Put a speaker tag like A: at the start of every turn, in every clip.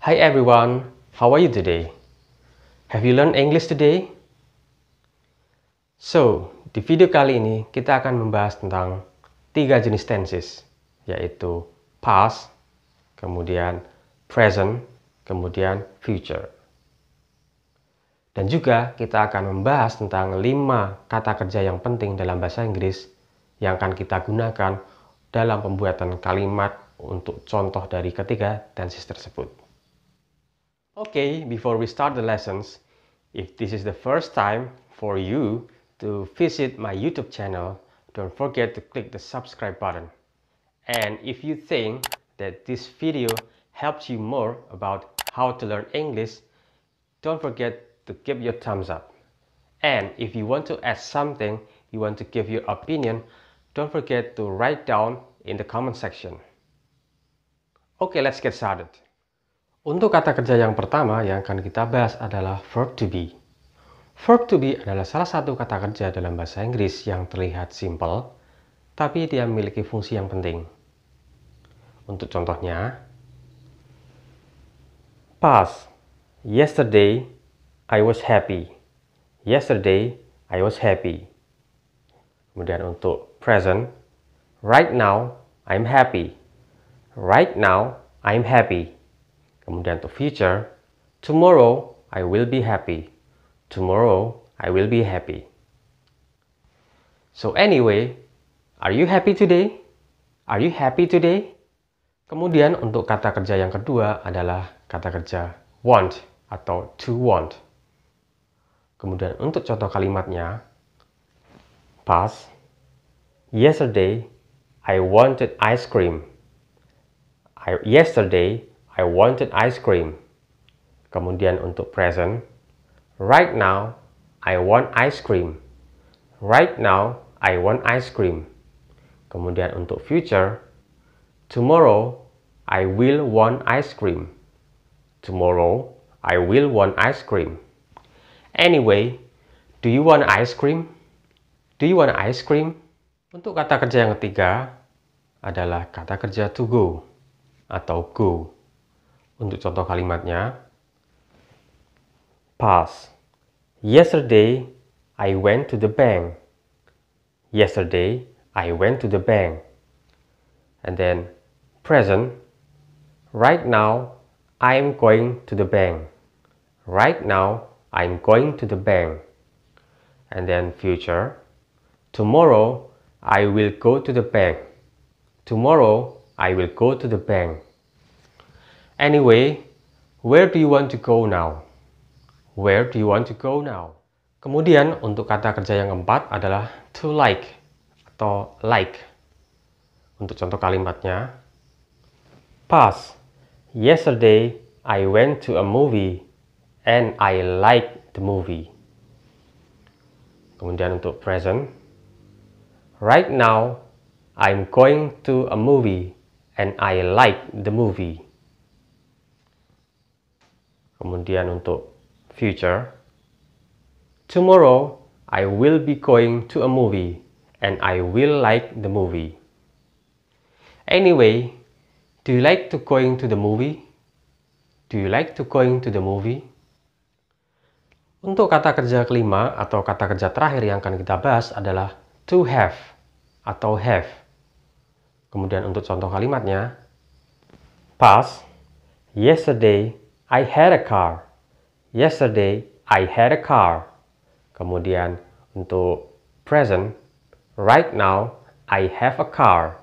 A: Hi everyone, how are you today? Have you learned English today? So, di video kali ini kita akan membahas tentang tiga jenis tenses, yaitu past, kemudian present, kemudian future. Dan juga kita akan membahas tentang lima kata kerja yang penting dalam bahasa Inggris yang akan kita gunakan dalam pembuatan kalimat untuk contoh dari ketiga tenses tersebut. Okay, before we start the lessons, if this is the first time for you to visit my YouTube channel, don't forget to click the subscribe button. And if you think that this video helps you more about how to learn English, don't forget to give your thumbs up. And if you want to add something, you want to give your opinion, don't forget to write down in the comment section. Okay, let's get started. Untuk kata kerja yang pertama yang akan kita bahas adalah verb to be. Verb to be adalah salah satu kata kerja dalam bahasa Inggris yang terlihat simple, tapi dia memiliki fungsi yang penting. Untuk contohnya, past, yesterday, I was happy. Yesterday, I was happy. Kemudian untuk present, right now, I'm happy. Right now, I'm happy. Kemudian untuk future, tomorrow I will be happy. Tomorrow I will be happy. So anyway, are you happy today? Are you happy today? Kemudian untuk kata kerja yang kedua adalah kata kerja want atau to want. Kemudian untuk contoh kalimatnya, past, yesterday I wanted ice cream. I, yesterday I wanted ice cream. Kemudian untuk present, right now I want ice cream. Right now I want ice cream. Kemudian untuk future, tomorrow I will want ice cream. Tomorrow I will want ice cream. Anyway, do you want ice cream? Do you want ice cream? Untuk kata kerja yang ketiga adalah kata kerja to go atau go. Untuk contoh kalimatnya, past. Yesterday, I went to the bank. Yesterday, I went to the bank. And then present. Right now, I'm going to the bank. Right now, I'm going to the bank. And then future. Tomorrow, I will go to the bank. Tomorrow, I will go to the bank. Anyway, where do you want to go now? Where do you want to go now? Kemudian untuk kata kerja yang keempat adalah to like atau like. Untuk contoh kalimatnya, past. Yesterday, I went to a movie and I like the movie. Kemudian untuk present, right now, I'm going to a movie and I like the movie. Kemudian untuk future, tomorrow I will be going to a movie and I will like the movie. Anyway, do you like to going to the movie? Do you like to going to the movie? Untuk kata kerja kelima atau kata kerja terakhir yang akan kita bahas adalah to have atau have. Kemudian untuk contoh kalimatnya, past, yesterday I had a car. Yesterday, I had a car. Kemudian untuk present, right now, I have a car.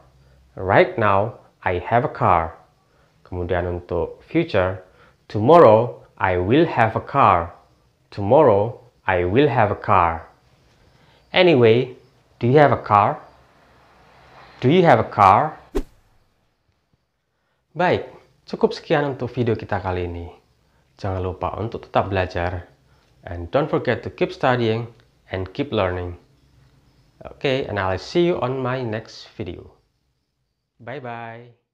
A: Right now, I have a car. Kemudian untuk future, tomorrow, I will have a car. Tomorrow, I will have a car. Anyway, do you have a car? Do you have a car? Baik, Cukup sekian untuk video kita kali ini. Jangan lupa untuk tetap belajar. And don't forget to keep studying and keep learning. Okay, and I'll see you on my next video. Bye-bye.